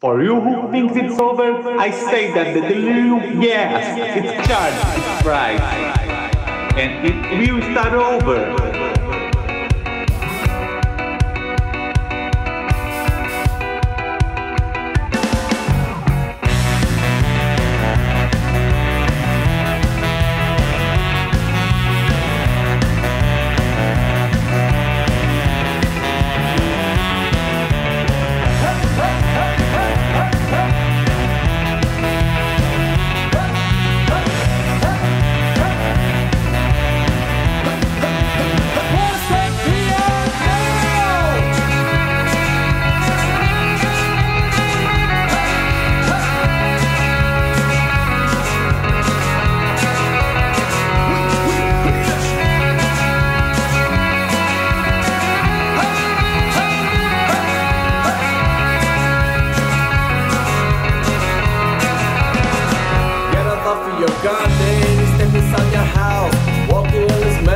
For you who thinks it's over, I say that the delirium, yes, it's charged its price. And it will start over. Of your garden, step inside your house. Walking and smell